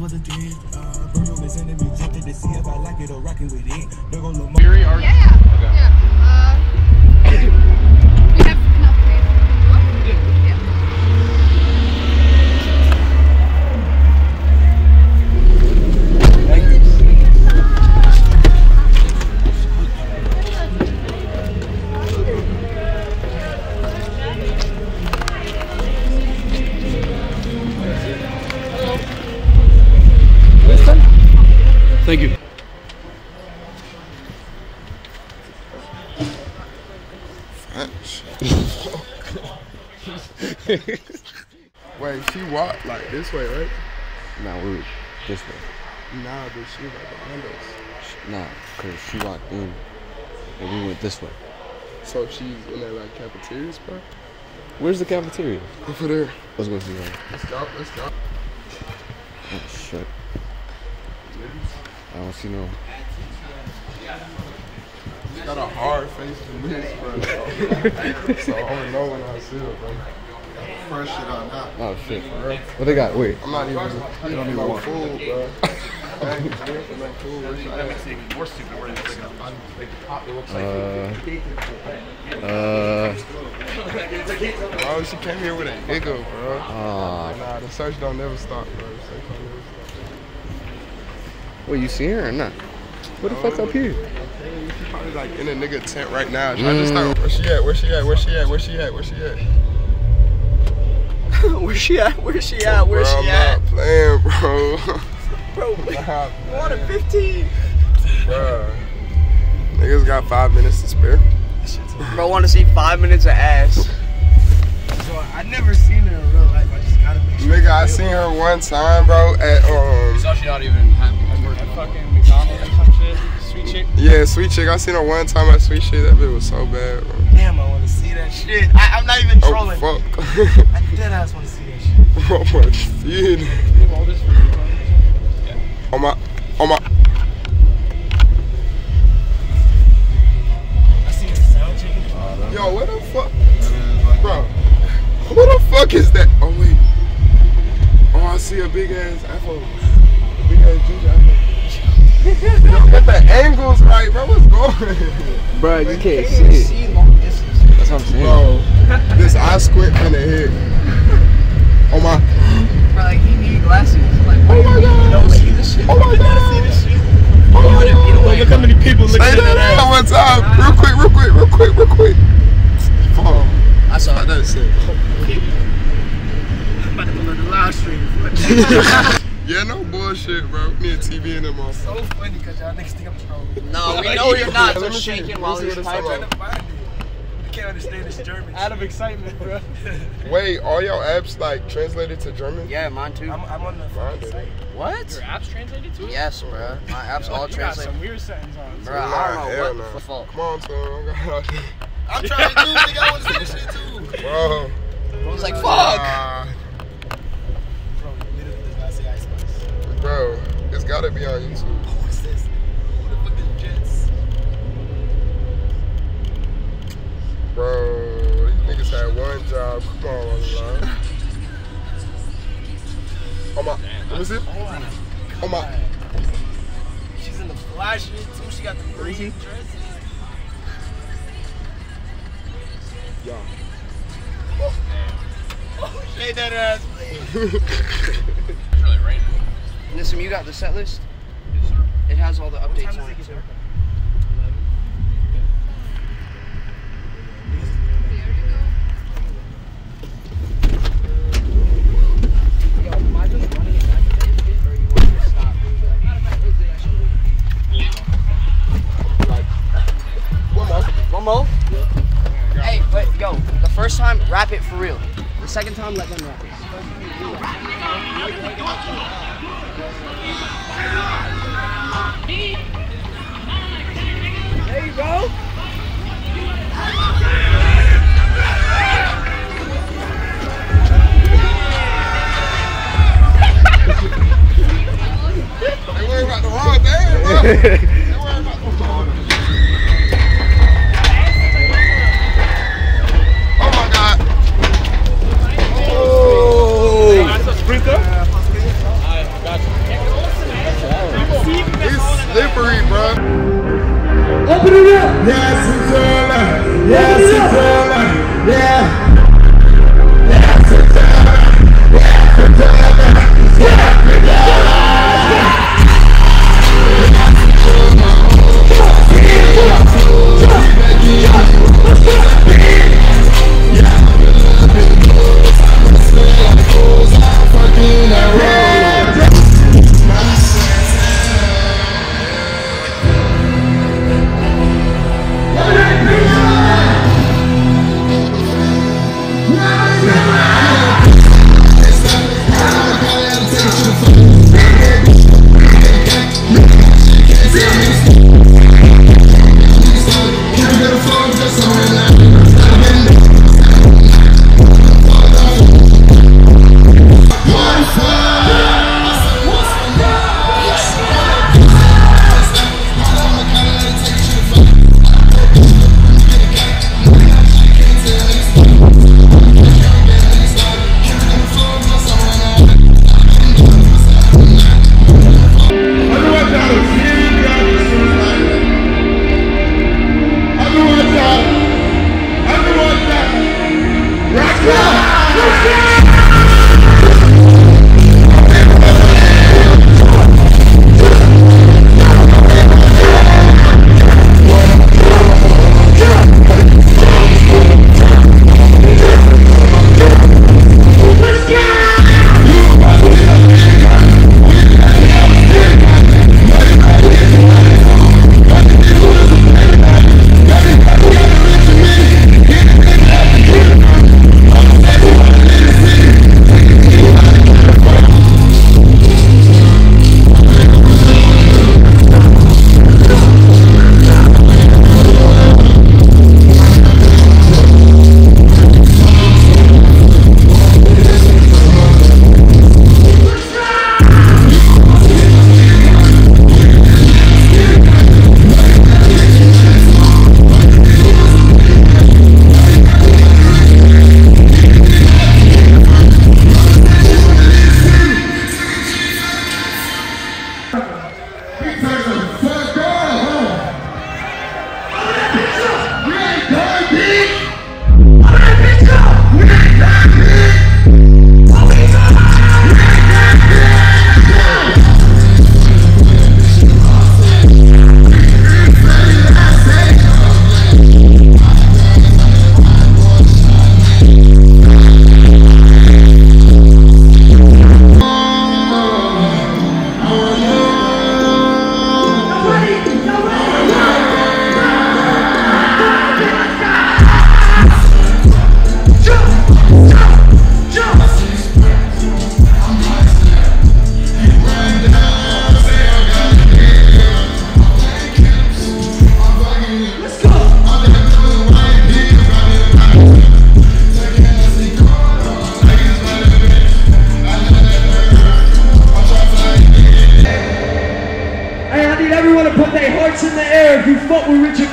With a did. Uh, Bruno is to see if I like it or rocking with it. There go Lamar. Fury art. Yeah, yeah. Yeah. Wait, she walked like this way, right? Nah, we were this way. Nah, but she was like behind us. Nah, cause she walked in and we went this way. So she's in that like cafeteria spot? Where's the cafeteria? Over there. Let's go see. Let's go, let's go. Oh shit. I don't see no. She got a hard face to miss, bro. so I don't know when I see her, bro. Fresh shit out now. Oh shit. What they got? Wait. I'm not even eating no food, bro. I ain't scared for no food. Where she at? More stupid. We're just Uh. Uh. Bro, she came here with a nigga, bro. Ah. Nah, the search don't never stop, bro. The never stop. Wait, you see her or not? What the fuck up here? Okay, she probably like in a nigga tent right now. Should I just start? Where she at? Where she at? Where she at? Where she at? Where she at? Where she at? Where she at? Where bro, she at? I'm at? not playing, bro. Bro, Nah, one of 15. bro. Niggas got five minutes to spare. Bro, want to see five minutes of ass. So I never seen her in real life. I just gotta make sure. Nigga, I seen her one time, bro, at um. So she not even happy. Fucking McDonald's or some shit. Sweet chick. Yeah, sweet chick. I seen her one time at sweet shit. That bitch was so bad, bro. Damn, I want to see that shit. I, I'm not even trolling. Oh fuck. I dead ass want to see that shit. my shit. All this for you. Oh my. Oh my. I seen the sound chicken. Yo, what the fuck, bro? What the fuck is that? Oh wait. Oh, I see a big ass afro. Big ass ginger afro. Yo, get the angles right, bro. What's going? Bro, you can't see it. See long distance. That's what I'm saying. Bro, this eye squint in the head. Oh my. Bro, like, he need glasses. Like, Oh my god. don't see this shit. Oh my god. See this shit. Oh my god. Look how many people looking at that that ass. one time. Real quick, real quick, real quick, real quick. Fuck. I saw That shit. I'm about to go on the live stream. Yeah, no bullshit, bro. Me and TV in them all. so funny because y'all niggas think I'm trolling. No, we know you're not. Let So shaking while me see he's typing. about. Trying to find it. I can't understand this German. Out of excitement, bro. Wait, all your apps like translated to German? Yeah, mine too. I'm, I'm on the Mine site. What? Your app's translated to? Yes, bro. My app's all You got some weird settings on. Bro, Nah, I don't know what nah. the fuck. Come on, Tom. I'm trying to do nigga. I want to see this shit too. Bro. He's like, fuck. Nah, Bro, it literally does not say Ice Spice. bro, it's gotta be on YouTube. Oh, What's this? Who the fuck is Jets? Bro, these niggas had one job. Come on, online. Oh my, let me see. Oh my, She's in the fly shit too. She got the green dress. yo. Oh, shake that ass, please. It's really raining. Nissim, you got the set list? It has all the updates on it too. More. One? Hey, wait, yo, the first time, rap it for real. The second time, let them rap it. There you go. They worry about the wrong thing,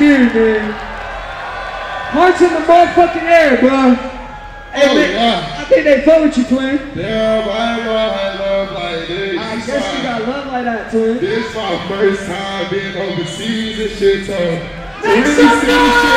with man. Hearts in the motherfucking air, bro. Oh, hey, Oh, man, yeah. I think they fuck with you, twin. Damn, I had love like this. I guess you got love like that, twin. This is my first time being overseas and shit, so. Make really some noise!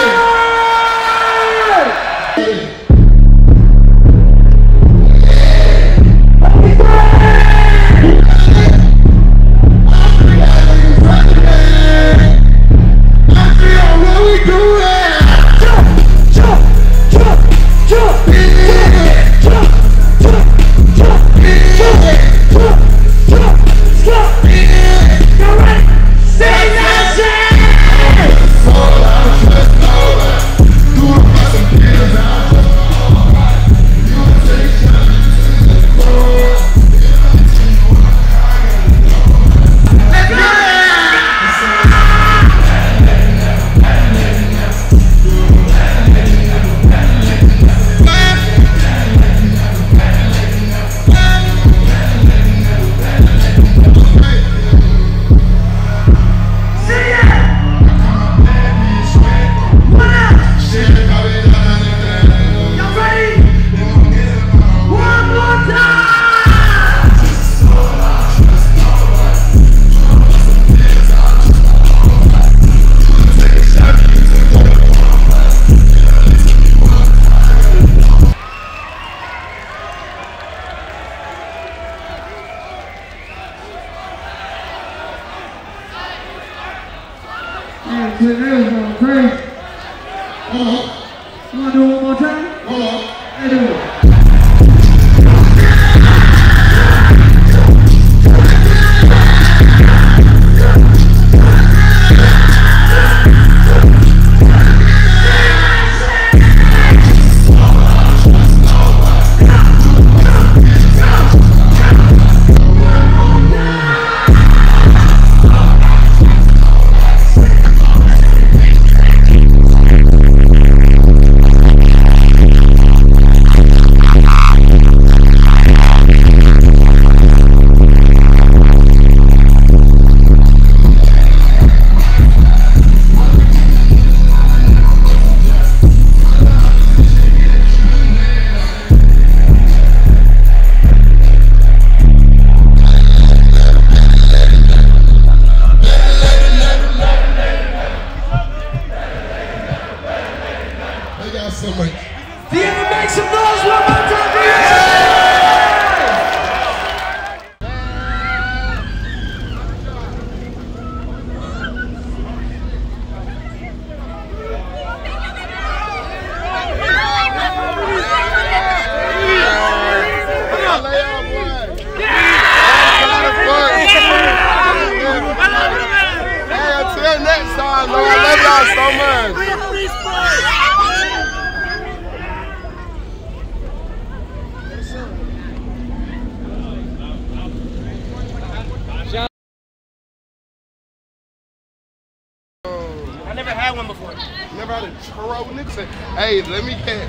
Churro. Nigga said, hey, let me get,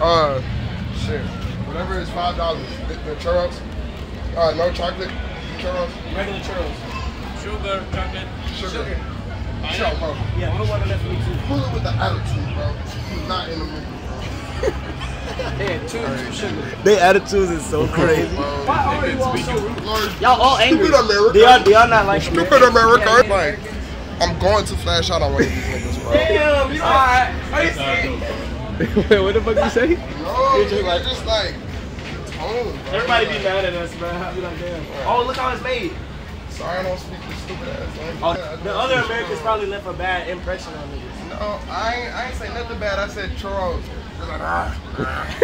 uh, shit, whatever is five dollars. The, the churros, uh, no chocolate churros, Regular churros. Sugar, chocolate. sugar. Shut up, bro. Yeah, put one in there for me too. Pull it with the attitude, bro. He's not in the movie, Yeah, two, two sugar. Their attitudes is so crazy. bro. Why are you all so rude? Y'all all angry. Stupid America. They are, they are not like Stupid America. Like, I'm going to flash out on one of these niggas, bro. Damn, you alright. Wait, what the fuck you say? No, it's just like, just like tone, bro. Everybody be mad at us, man. I'll be like, damn. Oh, look how it's made. Sorry, I don't speak this stupid ass language. Oh, the other Americans probably left a bad impression on niggas. No, I ain't, I ain't say nothing bad. I said churros. They're like, ah.